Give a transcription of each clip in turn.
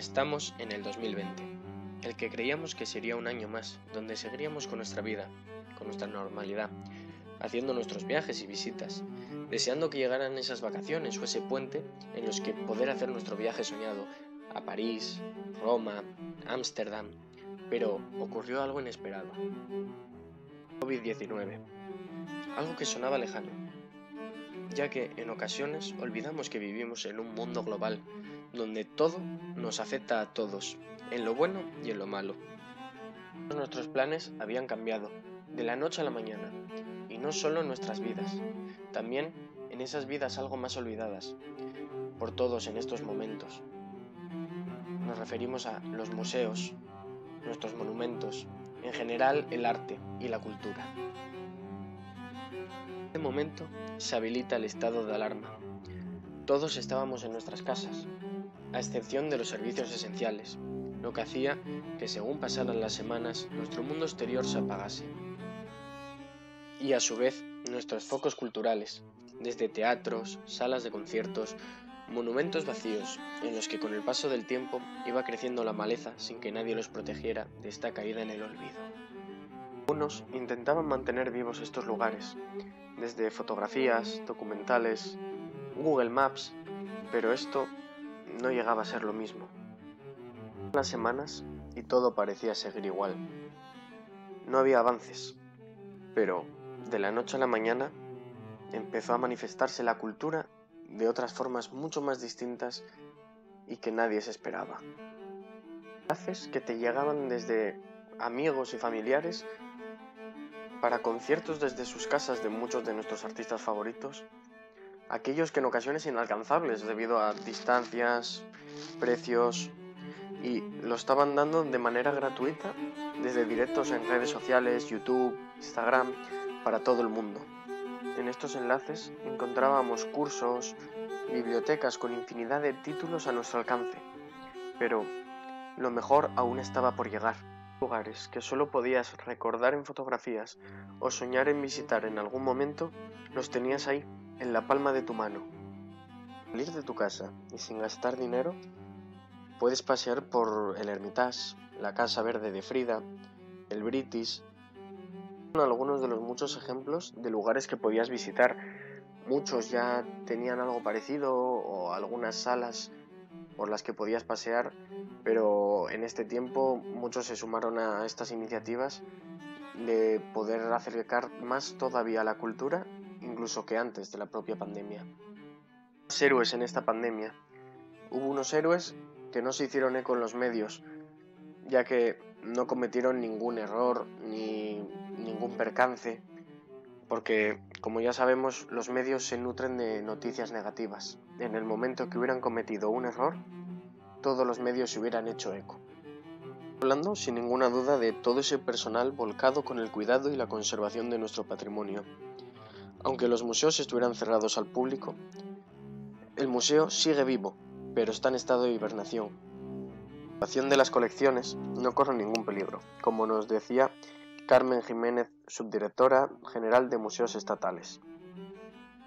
Estamos en el 2020, el que creíamos que sería un año más, donde seguiríamos con nuestra vida, con nuestra normalidad, haciendo nuestros viajes y visitas, deseando que llegaran esas vacaciones o ese puente en los que poder hacer nuestro viaje soñado a París, Roma, Ámsterdam, pero ocurrió algo inesperado. COVID-19, algo que sonaba lejano, ya que en ocasiones olvidamos que vivimos en un mundo global donde todo nos afecta a todos, en lo bueno y en lo malo. Nuestros planes habían cambiado, de la noche a la mañana, y no solo en nuestras vidas, también en esas vidas algo más olvidadas, por todos en estos momentos. Nos referimos a los museos, nuestros monumentos, en general el arte y la cultura. En este momento se habilita el estado de alarma. Todos estábamos en nuestras casas, a excepción de los servicios esenciales, lo que hacía que según pasaran las semanas nuestro mundo exterior se apagase. Y a su vez nuestros focos culturales, desde teatros, salas de conciertos, monumentos vacíos, en los que con el paso del tiempo iba creciendo la maleza sin que nadie los protegiera de esta caída en el olvido. Algunos intentaban mantener vivos estos lugares, desde fotografías, documentales, Google Maps, pero esto no llegaba a ser lo mismo. Las semanas y todo parecía seguir igual. No había avances, pero de la noche a la mañana empezó a manifestarse la cultura de otras formas mucho más distintas y que nadie se esperaba. Enlaces que te llegaban desde amigos y familiares para conciertos desde sus casas de muchos de nuestros artistas favoritos aquellos que en ocasiones inalcanzables debido a distancias, precios y lo estaban dando de manera gratuita desde directos en redes sociales, YouTube, Instagram, para todo el mundo. En estos enlaces encontrábamos cursos, bibliotecas con infinidad de títulos a nuestro alcance, pero lo mejor aún estaba por llegar. Lugares que solo podías recordar en fotografías o soñar en visitar en algún momento, los tenías ahí en la palma de tu mano. Salir de tu casa y sin gastar dinero, puedes pasear por el Hermitage, la Casa Verde de Frida, el British. Son algunos de los muchos ejemplos de lugares que podías visitar. Muchos ya tenían algo parecido o algunas salas por las que podías pasear, pero en este tiempo muchos se sumaron a estas iniciativas de poder acercar más todavía la cultura incluso que antes de la propia pandemia. Los héroes en esta pandemia. Hubo unos héroes que no se hicieron eco en los medios, ya que no cometieron ningún error ni ningún percance, porque como ya sabemos los medios se nutren de noticias negativas. En el momento que hubieran cometido un error, todos los medios se hubieran hecho eco. Hablando sin ninguna duda de todo ese personal volcado con el cuidado y la conservación de nuestro patrimonio, aunque los museos estuvieran cerrados al público, el museo sigue vivo, pero está en estado de hibernación. La situación de las colecciones no corre ningún peligro, como nos decía Carmen Jiménez, subdirectora general de Museos Estatales.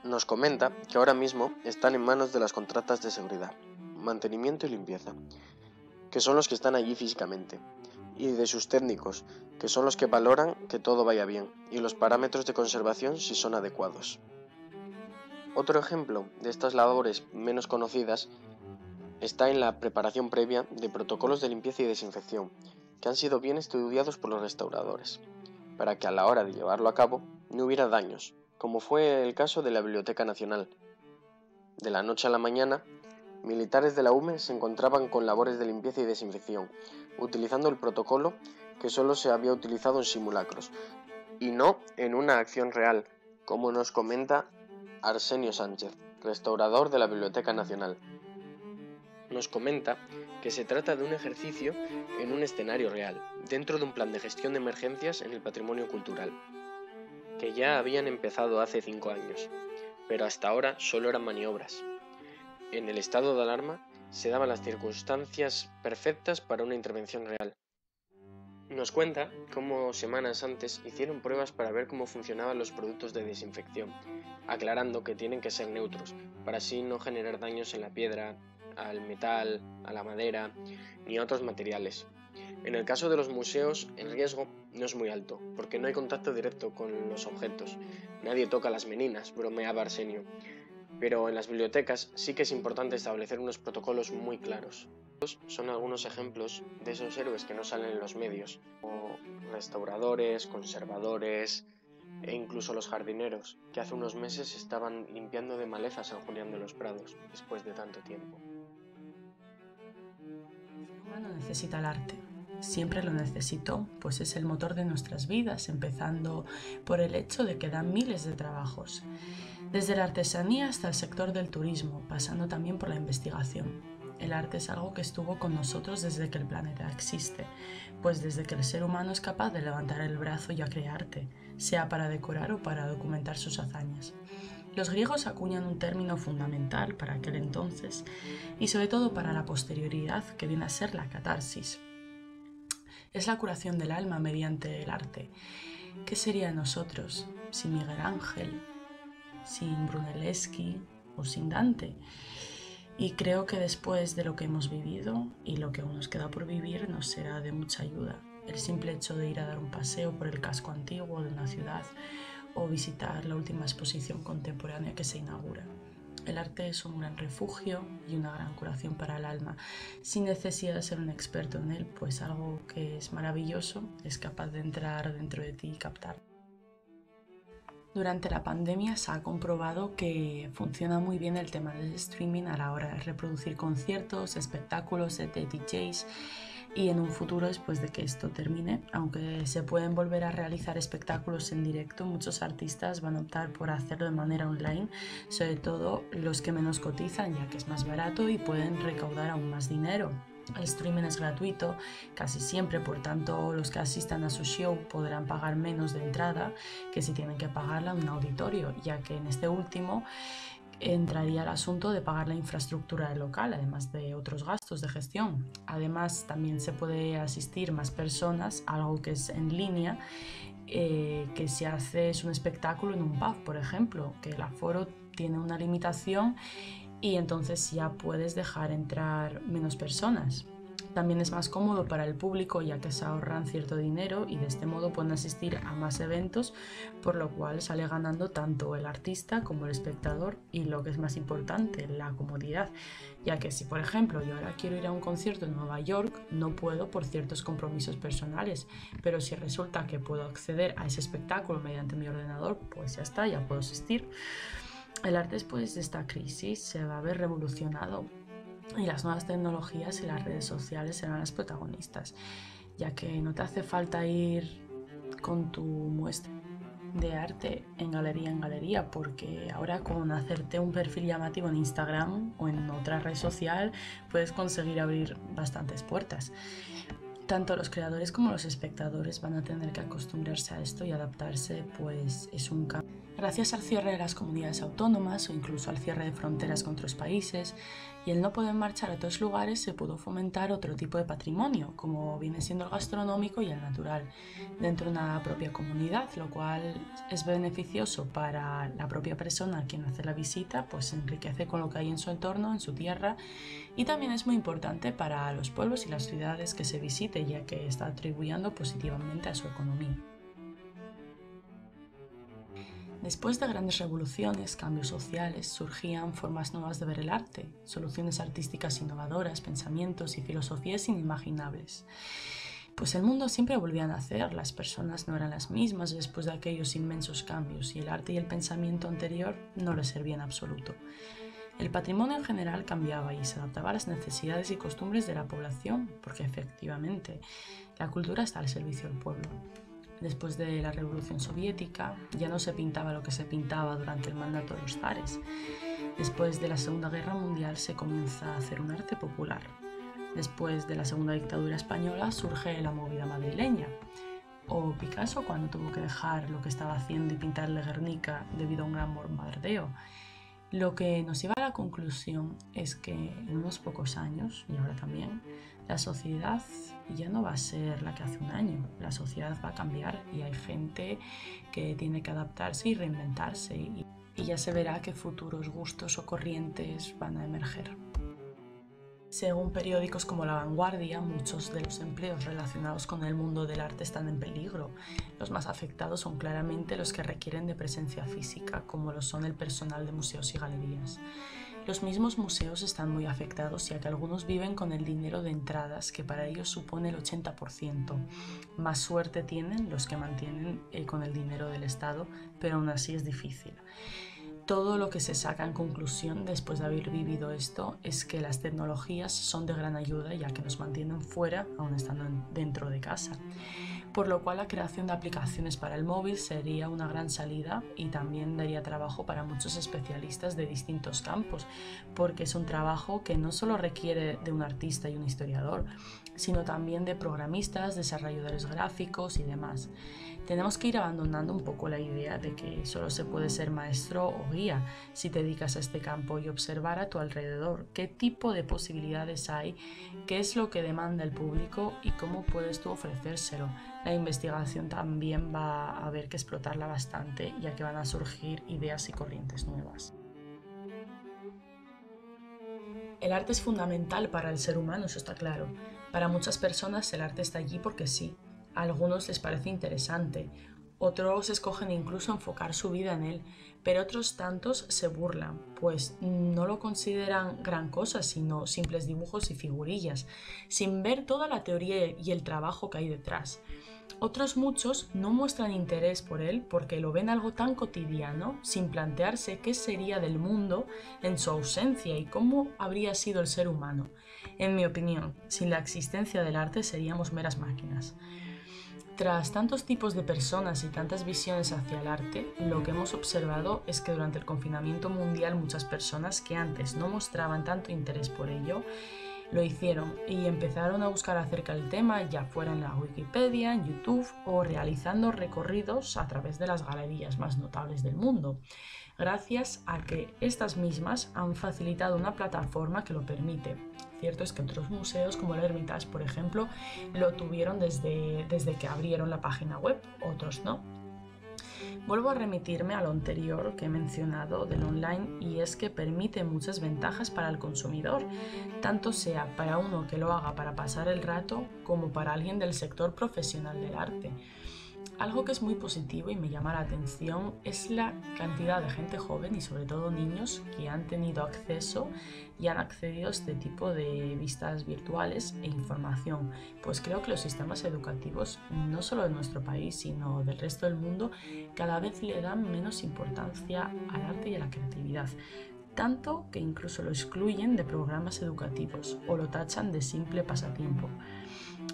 Nos comenta que ahora mismo están en manos de las contratas de seguridad, mantenimiento y limpieza, que son los que están allí físicamente, y de sus técnicos, que son los que valoran que todo vaya bien, y los parámetros de conservación si son adecuados. Otro ejemplo de estas labores menos conocidas está en la preparación previa de protocolos de limpieza y desinfección, que han sido bien estudiados por los restauradores, para que a la hora de llevarlo a cabo no hubiera daños, como fue el caso de la Biblioteca Nacional. De la noche a la mañana, militares de la UME se encontraban con labores de limpieza y desinfección, utilizando el protocolo que solo se había utilizado en simulacros, y no en una acción real, como nos comenta Arsenio Sánchez, restaurador de la Biblioteca Nacional. Nos comenta que se trata de un ejercicio en un escenario real, dentro de un plan de gestión de emergencias en el patrimonio cultural, que ya habían empezado hace cinco años, pero hasta ahora solo eran maniobras, en el estado de alarma se daban las circunstancias perfectas para una intervención real. Nos cuenta cómo semanas antes hicieron pruebas para ver cómo funcionaban los productos de desinfección, aclarando que tienen que ser neutros, para así no generar daños en la piedra, al metal, a la madera, ni a otros materiales. En el caso de los museos, el riesgo no es muy alto, porque no hay contacto directo con los objetos. Nadie toca las meninas, bromeaba Arsenio. Pero en las bibliotecas sí que es importante establecer unos protocolos muy claros. Son algunos ejemplos de esos héroes que no salen en los medios, restauradores, conservadores e incluso los jardineros, que hace unos meses estaban limpiando de maleza San Julián de los Prados después de tanto tiempo. El humano necesita el arte, siempre lo necesitó, pues es el motor de nuestras vidas, empezando por el hecho de que da miles de trabajos, desde la artesanía hasta el sector del turismo, pasando también por la investigación. El arte es algo que estuvo con nosotros desde que el planeta existe, pues desde que el ser humano es capaz de levantar el brazo y a crearte, sea para decorar o para documentar sus hazañas. Los griegos acuñan un término fundamental para aquel entonces y sobre todo para la posterioridad que viene a ser la catarsis, es la curación del alma mediante el arte. ¿Qué sería nosotros sin Miguel Ángel, sin Brunelleschi o sin Dante? Y creo que después de lo que hemos vivido y lo que aún nos queda por vivir nos será de mucha ayuda. El simple hecho de ir a dar un paseo por el casco antiguo de una ciudad o visitar la última exposición contemporánea que se inaugura. El arte es un gran refugio y una gran curación para el alma. Sin necesidad de ser un experto en él, pues algo que es maravilloso es capaz de entrar dentro de ti y captar. Durante la pandemia se ha comprobado que funciona muy bien el tema del streaming a la hora de reproducir conciertos, espectáculos de DJs y en un futuro después de que esto termine, aunque se pueden volver a realizar espectáculos en directo, muchos artistas van a optar por hacerlo de manera online, sobre todo los que menos cotizan ya que es más barato y pueden recaudar aún más dinero. El streaming es gratuito casi siempre, por tanto los que asistan a su show podrán pagar menos de entrada que si tienen que pagarla en un auditorio, ya que en este último entraría el asunto de pagar la infraestructura del local, además de otros gastos de gestión. Además, también se puede asistir más personas, algo que es en línea, eh, que si haces un espectáculo en un pub, por ejemplo, que el aforo tiene una limitación y entonces ya puedes dejar entrar menos personas. También es más cómodo para el público ya que se ahorran cierto dinero y de este modo pueden asistir a más eventos, por lo cual sale ganando tanto el artista como el espectador y lo que es más importante, la comodidad, ya que si por ejemplo yo ahora quiero ir a un concierto en Nueva York, no puedo por ciertos compromisos personales, pero si resulta que puedo acceder a ese espectáculo mediante mi ordenador, pues ya está, ya puedo asistir. El arte después de esta crisis se va a ver revolucionado y las nuevas tecnologías y las redes sociales serán las protagonistas, ya que no te hace falta ir con tu muestra de arte en galería en galería, porque ahora con hacerte un perfil llamativo en Instagram o en otra red social puedes conseguir abrir bastantes puertas. Tanto los creadores como los espectadores van a tener que acostumbrarse a esto y adaptarse, pues es un cambio. Gracias al cierre de las comunidades autónomas o incluso al cierre de fronteras con otros países, y el no poder marchar a otros lugares se pudo fomentar otro tipo de patrimonio, como viene siendo el gastronómico y el natural, dentro de una propia comunidad, lo cual es beneficioso para la propia persona a quien hace la visita, pues enriquece con lo que hay en su entorno, en su tierra, y también es muy importante para los pueblos y las ciudades que se visite, ya que está atribuyendo positivamente a su economía. Después de grandes revoluciones, cambios sociales, surgían formas nuevas de ver el arte, soluciones artísticas innovadoras, pensamientos y filosofías inimaginables. Pues el mundo siempre volvía a nacer, las personas no eran las mismas después de aquellos inmensos cambios y el arte y el pensamiento anterior no les servían en absoluto. El patrimonio en general cambiaba y se adaptaba a las necesidades y costumbres de la población, porque efectivamente la cultura está al servicio del pueblo. Después de la Revolución Soviética ya no se pintaba lo que se pintaba durante el mandato de los zares. Después de la Segunda Guerra Mundial se comienza a hacer un arte popular. Después de la Segunda Dictadura Española surge la movida madrileña. O Picasso cuando tuvo que dejar lo que estaba haciendo y pintarle Guernica debido a un gran bombardeo. Lo que nos lleva a la conclusión es que en unos pocos años, y ahora también, la sociedad ya no va a ser la que hace un año, la sociedad va a cambiar y hay gente que tiene que adaptarse y reinventarse y, ya se verá qué futuros gustos o corrientes van a emerger. Según periódicos como La Vanguardia, muchos de los empleos relacionados con el mundo del arte están en peligro. Los más afectados son claramente los que requieren de presencia física, como lo son el personal de museos y galerías. Los mismos museos están muy afectados ya que algunos viven con el dinero de entradas, que para ellos supone el 80%. Más suerte tienen los que mantienen eh, con el dinero del Estado, pero aún así es difícil todo lo que se saca en conclusión después de haber vivido esto es que las tecnologías son de gran ayuda ya que nos mantienen fuera aún estando dentro de casa. Por lo cual la creación de aplicaciones para el móvil sería una gran salida y también daría trabajo para muchos especialistas de distintos campos, porque es un trabajo que no solo requiere de un artista y un historiador, sino también de programistas, desarrolladores gráficos y demás tenemos que ir abandonando un poco la idea de que solo se puede ser maestro o guía si te dedicas a este campo y observar a tu alrededor qué tipo de posibilidades hay, qué es lo que demanda el público y cómo puedes tú ofrecérselo. La investigación también va a haber que explotarla bastante ya que van a surgir ideas y corrientes nuevas. El arte es fundamental para el ser humano, eso está claro. Para muchas personas el arte está allí porque sí, a algunos les parece interesante, otros escogen incluso enfocar su vida en él, pero otros tantos se burlan, pues no lo consideran gran cosa, sino simples dibujos y figurillas, sin ver toda la teoría y el trabajo que hay detrás. Otros muchos no muestran interés por él porque lo ven algo tan cotidiano, sin plantearse qué sería del mundo en su ausencia y cómo habría sido el ser humano. En mi opinión, sin la existencia del arte seríamos meras máquinas. Tras tantos tipos de personas y tantas visiones hacia el arte, lo que hemos observado es que durante el confinamiento mundial muchas personas que antes no mostraban tanto interés por ello, lo hicieron y empezaron a buscar acerca del tema, ya fuera en la Wikipedia, en YouTube o realizando recorridos a través de las galerías más notables del mundo, gracias a que estas mismas han facilitado una plataforma que lo permite cierto es que otros museos, como el Hermitage, por ejemplo, lo tuvieron desde, desde que abrieron la página web, otros no. Vuelvo a remitirme a lo anterior que he mencionado del online y es que permite muchas ventajas para el consumidor, tanto sea para uno que lo haga para pasar el rato como para alguien del sector profesional del arte. Algo que es muy positivo y me llama la atención es la cantidad de gente joven y sobre todo niños que han tenido acceso y han accedido a este tipo de vistas virtuales e información. Pues creo que los sistemas educativos, no solo de nuestro país, sino del resto del mundo, cada vez le dan menos importancia al arte y a la creatividad tanto que incluso lo excluyen de programas educativos o lo tachan de simple pasatiempo.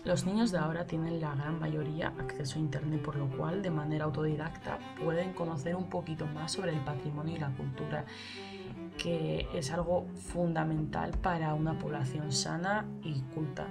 Los niños de ahora tienen la gran mayoría acceso a Internet, por lo cual de manera autodidacta pueden conocer un poquito más sobre el patrimonio y la cultura, que es algo fundamental para una población sana y culta.